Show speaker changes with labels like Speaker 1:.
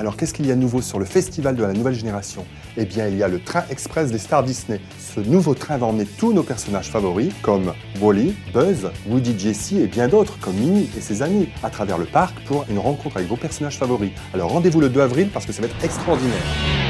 Speaker 1: Alors qu'est-ce qu'il y a de nouveau sur le festival de la nouvelle génération? Eh bien il y a le train express des stars Disney. Ce nouveau train va emmener tous nos personnages favoris comme Wally, Buzz, Woody Jessie et bien d'autres comme Minnie et ses amis à travers le parc pour une rencontre avec vos personnages favoris. Alors rendez-vous le 2 avril parce que ça va être extraordinaire.